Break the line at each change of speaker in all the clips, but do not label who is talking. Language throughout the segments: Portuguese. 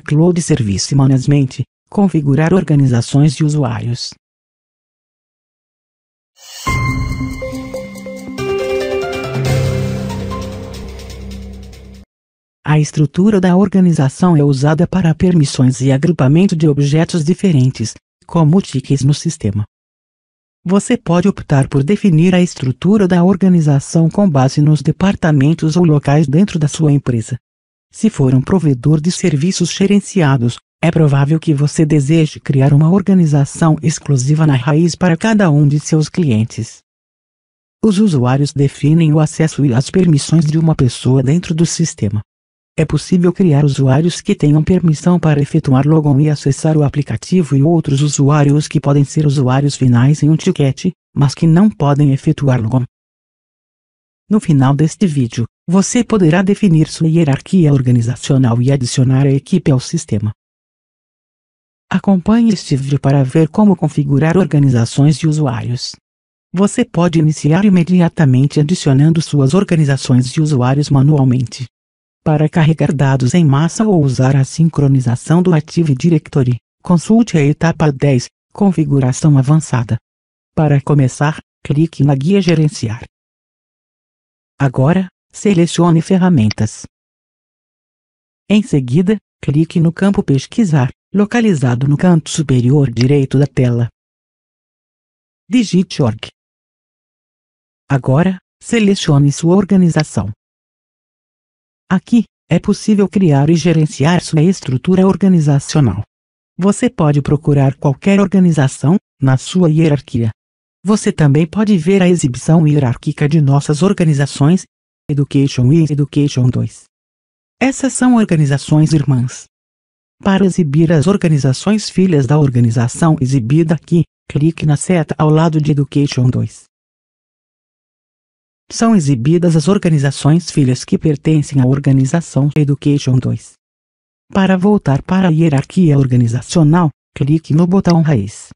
Cloud Service Management, configurar organizações de usuários. A estrutura da organização é usada para permissões e agrupamento de objetos diferentes, como tickets no sistema. Você pode optar por definir a estrutura da organização com base nos departamentos ou locais dentro da sua empresa. Se for um provedor de serviços gerenciados, é provável que você deseje criar uma organização exclusiva na raiz para cada um de seus clientes. Os usuários definem o acesso e as permissões de uma pessoa dentro do sistema. É possível criar usuários que tenham permissão para efetuar login e acessar o aplicativo e outros usuários que podem ser usuários finais em um ticket, mas que não podem efetuar login. No final deste vídeo, você poderá definir sua hierarquia organizacional e adicionar a equipe ao sistema. Acompanhe este vídeo para ver como configurar organizações de usuários. Você pode iniciar imediatamente adicionando suas organizações de usuários manualmente. Para carregar dados em massa ou usar a sincronização do Active Directory, consulte a etapa 10, Configuração Avançada. Para começar, clique na guia Gerenciar. Agora, selecione Ferramentas. Em seguida, clique no campo Pesquisar, localizado no canto superior direito da tela. Digite org. Agora, selecione sua organização. Aqui, é possível criar e gerenciar sua estrutura organizacional. Você pode procurar qualquer organização, na sua hierarquia. Você também pode ver a exibição hierárquica de nossas organizações, Education e Education 2. Essas são organizações irmãs. Para exibir as organizações filhas da organização exibida aqui, clique na seta ao lado de Education 2 são exibidas as organizações filhas que pertencem à organização Education 2. Para voltar para a hierarquia organizacional, clique no botão Raiz.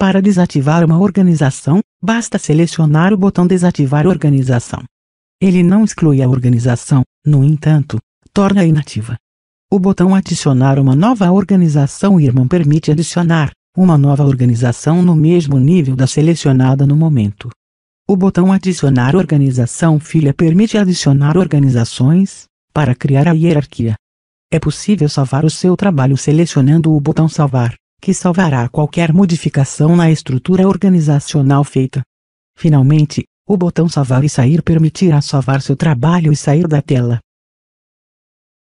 Para desativar uma organização, basta selecionar o botão Desativar organização. Ele não exclui a organização, no entanto, torna inativa. O botão Adicionar uma nova organização irmã permite adicionar uma nova organização no mesmo nível da selecionada no momento. O botão Adicionar organização filha permite adicionar organizações, para criar a hierarquia. É possível salvar o seu trabalho selecionando o botão Salvar, que salvará qualquer modificação na estrutura organizacional feita. Finalmente, o botão Salvar e Sair permitirá salvar seu trabalho e sair da tela.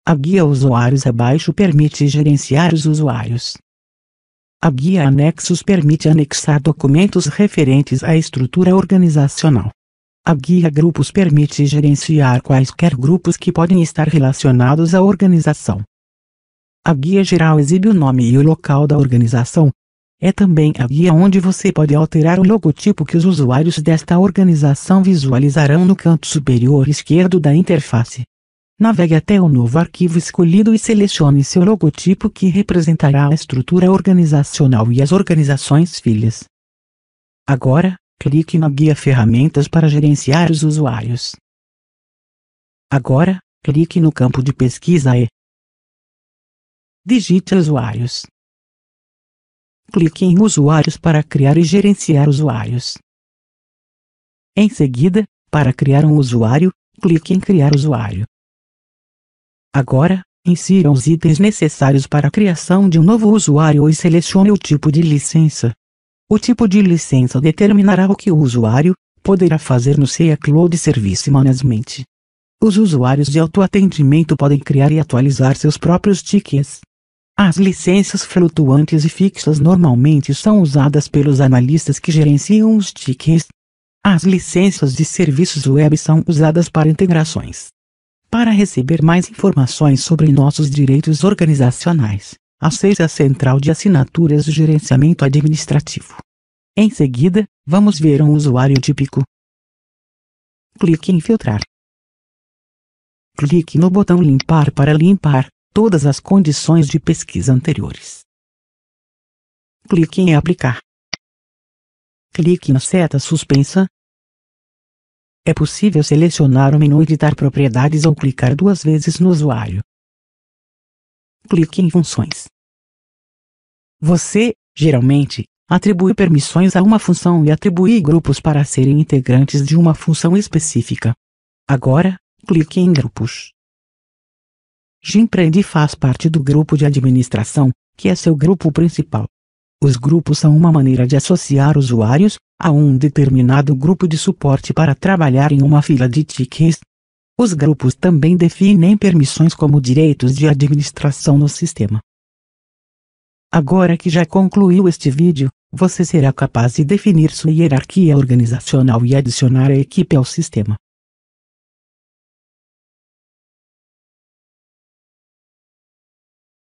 A guia Usuários abaixo permite gerenciar os usuários. A guia Anexos permite anexar documentos referentes à estrutura organizacional. A guia Grupos permite gerenciar quaisquer grupos que podem estar relacionados à organização. A guia geral exibe o nome e o local da organização. É também a guia onde você pode alterar o logotipo que os usuários desta organização visualizarão no canto superior esquerdo da interface. Navegue até o novo arquivo escolhido e selecione seu logotipo que representará a estrutura organizacional e as organizações filhas. Agora, clique na guia Ferramentas para gerenciar os usuários. Agora, clique no campo de pesquisa e digite usuários. Clique em Usuários para criar e gerenciar usuários. Em seguida, para criar um usuário, clique em Criar usuário. Agora, insira os itens necessários para a criação de um novo usuário e selecione o tipo de licença. O tipo de licença determinará o que o usuário poderá fazer no SEA Cloud Service Management. Os usuários de autoatendimento podem criar e atualizar seus próprios tickets. As licenças flutuantes e fixas normalmente são usadas pelos analistas que gerenciam os tickets. As licenças de serviços web são usadas para integrações. Para receber mais informações sobre nossos direitos organizacionais, acesse a Central de Assinaturas do Gerenciamento Administrativo. Em seguida, vamos ver um usuário típico. Clique em Filtrar. Clique no botão Limpar para limpar todas as condições de pesquisa anteriores. Clique em Aplicar. Clique na seta suspensa é possível selecionar o menu Editar propriedades ou clicar duas vezes no usuário. clique em Funções. Você, geralmente, atribui permissões a uma função e atribui grupos para serem integrantes de uma função específica. Agora, clique em Grupos. Gimprend faz parte do grupo de administração, que é seu grupo principal. Os grupos são uma maneira de associar usuários a um determinado grupo de suporte para trabalhar em uma fila de tickets. Os grupos também definem permissões como direitos de administração no sistema. Agora que já concluiu este vídeo, você será capaz de definir sua hierarquia organizacional e adicionar a equipe ao sistema.